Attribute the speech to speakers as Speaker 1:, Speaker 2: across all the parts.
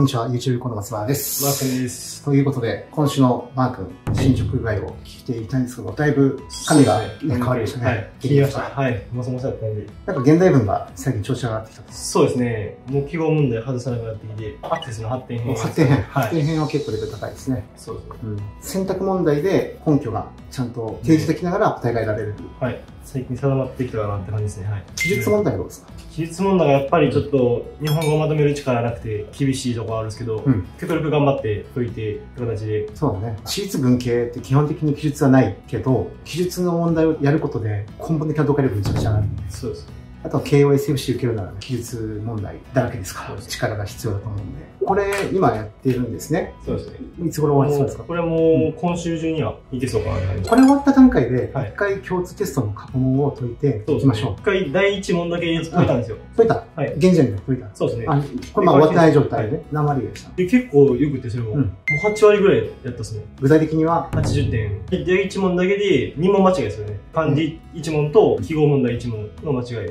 Speaker 1: こんにちは。YouTube コの松原です。
Speaker 2: マー君です。
Speaker 1: ということで、今週のマー君、進捗具合を聞いていきたいんですけど、だいぶ紙が、ね変わりましたね。
Speaker 2: はい。切りました。はい。もそもそだったんで。
Speaker 1: なんか現代文が最近調子上がってきたと。
Speaker 2: そうですね。もう記号問題外さなくなってきて、アクセスの発展編。
Speaker 1: 発展編、
Speaker 2: はい
Speaker 1: 発展編は結構レベル高いですね。
Speaker 2: そうですね。
Speaker 1: うん、選択問題で根拠がちゃんと提示できながら答えが得られる。
Speaker 2: はい。最近定まってきたかなって感じですね。はい。
Speaker 1: 記述問題はどうですか、
Speaker 2: 記述問題がやっぱりちょっと日本語をまとめる力なくて厳しいところあるんですけど、
Speaker 1: うん
Speaker 2: 極力頑張って解いてって形で、
Speaker 1: そうだね。私立文系って基本的に記述はないけど、記述の問題をやることで根本的な読解力めちゃくちゃ上がる。
Speaker 2: そうです。
Speaker 1: あとは KOSFC 受けるなら記述問題だらけですから、力が必要だと思うんで。これ、今やってるんですね。
Speaker 2: そうですね。
Speaker 1: いつ頃終わりそうですか？
Speaker 2: これも今週中にはいけそうかな
Speaker 1: これ終わった段階で、
Speaker 2: はい。
Speaker 1: 一回共通テストの過去問を解いていきましょう。
Speaker 2: 一回第一問だけ解いたんですよ。
Speaker 1: 解いた。
Speaker 2: はい。
Speaker 1: 現在で解いた。
Speaker 2: そうですね。
Speaker 1: あ、これまあ終わってない状態で、何割でした？
Speaker 2: で結構よくてそれも、
Speaker 1: うん。
Speaker 2: もう8割ぐらいやったっすね。
Speaker 1: 具体的には、
Speaker 2: 80点。で第1問だけで2問間違いですよね。漢字1問と記号問題1問の間違い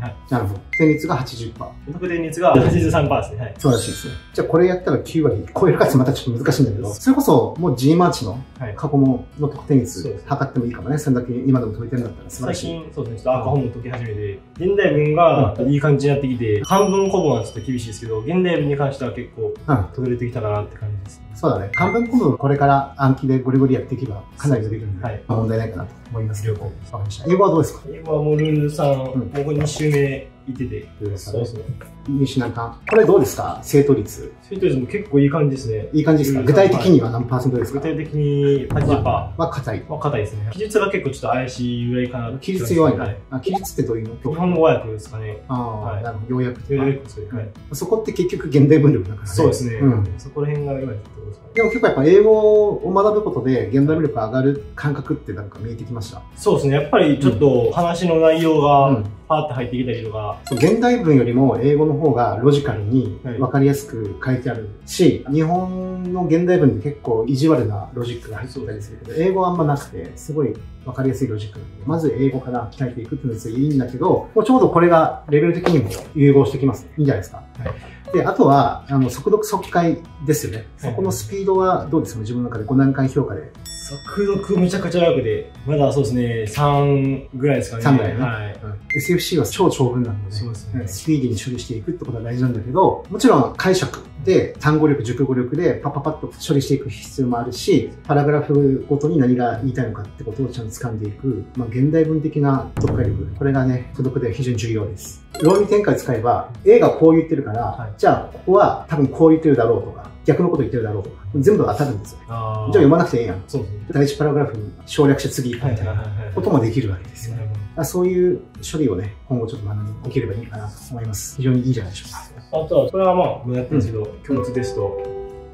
Speaker 2: はい、
Speaker 1: なるほど。点率が80%。
Speaker 2: 得点率が83%ですねはい
Speaker 1: そうらしいですね。じゃあこれやったら9割超えるかってまたちょっと難しいんだけど、それこそもう G マーチの
Speaker 2: はい
Speaker 1: 過去問の得点率測ってもいいかもね。それだけ今でも解いてるんだったら素晴ら
Speaker 2: 最
Speaker 1: しい。
Speaker 2: 近そうですねちょっと赤本も解き始めて現代文がいい感じになってきて半分古文はちょっと厳しいですけど現代文に関しては結構
Speaker 1: うん。
Speaker 2: 解けれてきたかなって感じですね
Speaker 1: そうだね。漢文古文これから暗記でゴリゴリやっていけばかなり伸びるんで、
Speaker 2: はい
Speaker 1: まあ問題ないかなと思います。
Speaker 2: 了解
Speaker 1: わかりました。英語はどうですか？
Speaker 2: 今はもうルールさん、
Speaker 1: ん
Speaker 2: もうこれ2週えってて
Speaker 1: ルールさん
Speaker 2: そうですね
Speaker 1: 西南関。これどうですか？正答率。
Speaker 2: それとりあえずもう結構いい感じですね
Speaker 1: いい感じですか？
Speaker 2: うん
Speaker 1: 具体的には何パーセントですか？
Speaker 2: 具体的に80%
Speaker 1: は硬い。
Speaker 2: まあ、硬いですね。記述が結構ちょっと怪しいぐらいかな。
Speaker 1: 記述弱い
Speaker 2: は
Speaker 1: ね。あ記述ってどういうの？
Speaker 2: 日本語和訳ですかね。
Speaker 1: ああ、
Speaker 2: はい
Speaker 1: なるほど。要約とか
Speaker 2: ようやくそういうはい。
Speaker 1: そこって結局現代文力だからね。
Speaker 2: そうですね。
Speaker 1: うん。
Speaker 2: そこら辺が今言ったとですかね。
Speaker 1: でも結構やっぱ英語を学ぶことで現代文力が上がる感覚ってなんか見えてきました？
Speaker 2: そうですね。やっぱりちょっと話の内容が
Speaker 1: うん
Speaker 2: パーって入ってきたりとか、
Speaker 1: 現代文よりも英語の方がロジカルに
Speaker 2: はい
Speaker 1: 分かりやすく書いてあるし、日本の現代文って結構意地悪なロジックが入ってたりするけど、英語はあんまなくて、すごい分かりやすいロジックなんで、まず英語から鍛えていくっていうのはいいんだけど、もうちょうどこれがレベル的にも融合してきますね。いいんじゃないですか。で、あとは、あの、速読速解ですよね。そこのスピードはどうですか？自分の中で5段階評価で。
Speaker 2: 速読めちゃくちゃ楽で、まだそうですね、3ぐらいですかね。
Speaker 1: 3ぐらいね
Speaker 2: はい。
Speaker 1: SFC は超長文なんでね。
Speaker 2: そうですね。
Speaker 1: スピーディーに処理していくってことが大事なんだけど、もちろん解釈で単語力、熟語力でパッパパッと処理していく必要もあるし、パラグラフごとに何が言いたいのかってことをちゃんと掴んでいく、まあ、現代文的な読解力。これがね、付読で非常に重要です。論理展開使えば、A がこう言ってるから、
Speaker 2: はい
Speaker 1: じゃあここは多分こう言ってるだろうとか、逆のこと言ってるだろう全部当たるんですよ。じゃ
Speaker 2: あ
Speaker 1: あ読まなくていいやん。
Speaker 2: そうですね。
Speaker 1: 第一パラグラフに省略して次みたいな。こともできるわけですよ。そういう処理をね、今後ちょっと学んでおければいいかなと思います。非常にいいんじゃないでしょうか。
Speaker 2: あとは、これはまあ、もうやってるんですけど、共通テスト。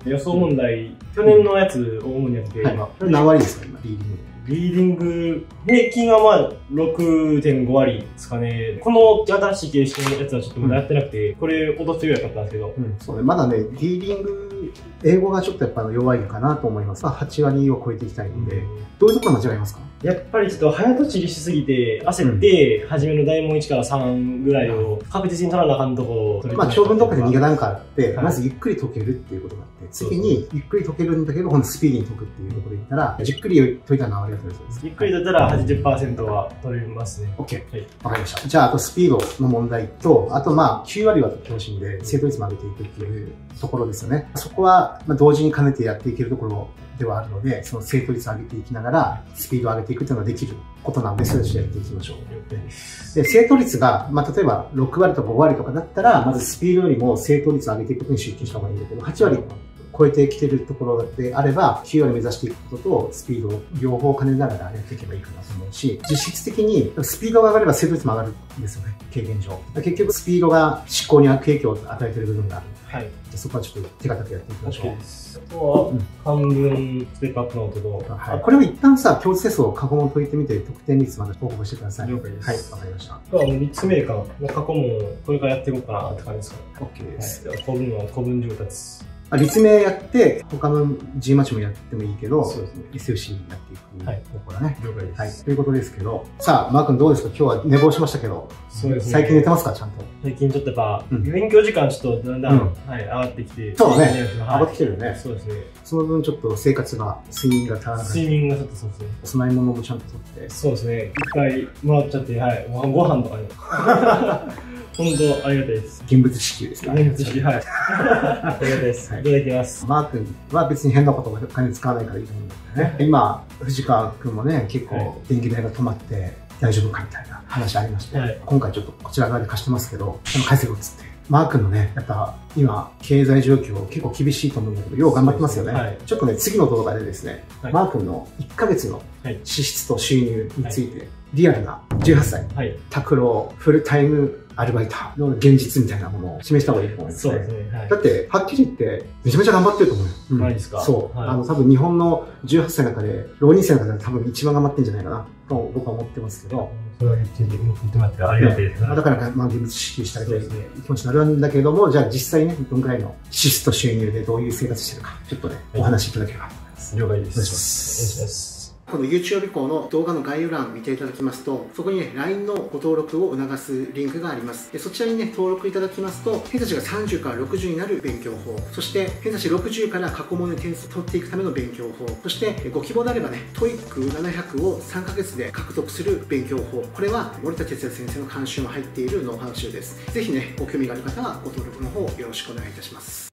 Speaker 2: 予想問題、去年のやつを主にやってて、
Speaker 1: はい
Speaker 2: 今。。
Speaker 1: これ何割ですか、今、リーディング。
Speaker 2: リーディング、平均はまあ6.5割ですかね。この新しい形式のやつはちょっとまだやってなくて、これ落としてるやったんですけど、
Speaker 1: うん、そうね。まだね、リーディング、英語がちょっとやっぱ弱いかなと思います。まあ、8割を超えていきたいので、どういうところ間違いますか？
Speaker 2: やっぱりちょっと早とちりしすぎて、焦って、初めの大問1から3ぐらいを確実に取らなあかんとこを
Speaker 1: まあ、長文とかで2段階あって、
Speaker 2: はい
Speaker 1: まずゆっくり解けるっていうことがあって、次にゆっくり解けるんだけど、今度スピーディーに解くっていうところで言ったら、じっくり解いたのは割が取れそうです。
Speaker 2: ゆっくりだったら80%は取れますね。
Speaker 1: OK。
Speaker 2: はい。
Speaker 1: わかりました。じゃあ、あとスピードの問題と、あとまあ、9割は取ってほしいんで、正答率も上げていくっていうところですよね。そこは、まあ、同時に兼ねてやっていけるところではあるので、その正答率を上げていきながら、スピードを上げていくというのができることなんで、それをやっていきましょう。で、正答率が、まあ、例えば6割とか5割とかだったら、まずスピードよりも正答率を上げていくことに集中した方がいいんだけど、8割超えてきてるところであれば、9割目指していくことと、スピードを両方兼ねながらやっていけばいいかなと思うし、実質的にスピードが上がれば正答率も上がるんですよね、経験上。結局スピードが思考に悪影響を与えている部分がある。
Speaker 2: はい。
Speaker 1: でそこはちょっと手堅くやっていきましょう。
Speaker 2: あとは、半分ステップアップノートと、
Speaker 1: はい、これを一旦さ、共通テストを過去問解いてみて、得点率まで報告してください。
Speaker 2: 了解です
Speaker 1: はい、わかりました。
Speaker 2: あとはもう立命館の過去問をこれからやっていこうかなって感じですかね。
Speaker 1: OK です。
Speaker 2: はい、古文は古文上達。
Speaker 1: あ立命やって、他の G マッチもやってもいいけど、
Speaker 2: そうですね
Speaker 1: SFC やっていく
Speaker 2: はい
Speaker 1: 方向だね。
Speaker 2: 了解です。
Speaker 1: はい。ということですけど、さあ、マー君どうですか？今日は寝坊しましたけど、
Speaker 2: そうですね。
Speaker 1: 最近寝てますか？ちゃんと。
Speaker 2: 最近ちょっとやっぱ、
Speaker 1: うん
Speaker 2: 勉強時間ちょっとだんだん、
Speaker 1: うん
Speaker 2: はい、上がってきて。
Speaker 1: そうだね
Speaker 2: はい
Speaker 1: 上がってきてるよね
Speaker 2: そうですね。
Speaker 1: その分ちょっと生活が、睡眠が足らなかった
Speaker 2: 睡眠がちょっとそうですね。
Speaker 1: お供え物もちゃんととって。
Speaker 2: そうですね。いっぱいもらっちゃって、はい。ご飯ご飯とかに。本当ありがたいです。
Speaker 1: 現物支給ですか？
Speaker 2: 現物式、はい。ありがたいです。
Speaker 1: はい
Speaker 2: いただきます。
Speaker 1: マー君は別に変なことお金使わないからいいと思うんだよね。今、藤川君もね、結
Speaker 2: はい
Speaker 1: 構電気代が止まって大丈夫かみたいな話ありまして、
Speaker 2: はい
Speaker 1: 今回ちょっとこちら側で貸してますけど、この返せよっつって。マー君のね、やっぱ今、経済状況結構厳しいと思うんだけど、よう頑張ってますよね。
Speaker 2: はい
Speaker 1: ちょっとね、次の動画でですね、
Speaker 2: はい
Speaker 1: マー君の1ヶ月の
Speaker 2: はい
Speaker 1: 支出と収入について、リアルな18歳、
Speaker 2: はい。
Speaker 1: 拓郎、フルタイムアルバイターの現実みたいなものを示した方がいいと思いますね。
Speaker 2: そうですね。はい
Speaker 1: だ。って、はっきり言って、めちゃめちゃ頑張ってると思うよ。うん
Speaker 2: マジですか？
Speaker 1: そう。
Speaker 2: はい
Speaker 1: あの、多分日本の18歳の中で、浪人生の中で多分一番頑張ってるんじゃないかな、と僕は思ってますけど。
Speaker 2: それは言って言ってもらってありがたいです。
Speaker 1: だから、まあ、現物支給してあげたい
Speaker 2: そうですね
Speaker 1: 気持ちになるんだけども、じゃあ実際ね、どんくらいの支出と収入でどういう生活してるか、ちょっとね、
Speaker 2: はい
Speaker 1: お話しいただければと思います。
Speaker 2: 了解です。
Speaker 1: お願いします
Speaker 2: お願いします。
Speaker 1: この YouTube 以降の動画の概要欄を見ていただきますと、そこにね、LINE のご登録を促すリンクがあります。でそちらにね、登録いただきますと、偏差値が30から60になる勉強法、そして偏差値60から過去問で点数を取っていくための勉強法、そしてご希望であればね、TOEIC700 を3ヶ月で獲得する勉強法、これは森田哲也先生の監修も入っているノウハウ集です。ぜひね、ご興味がある方はご登録の方よろしくお願いいたします。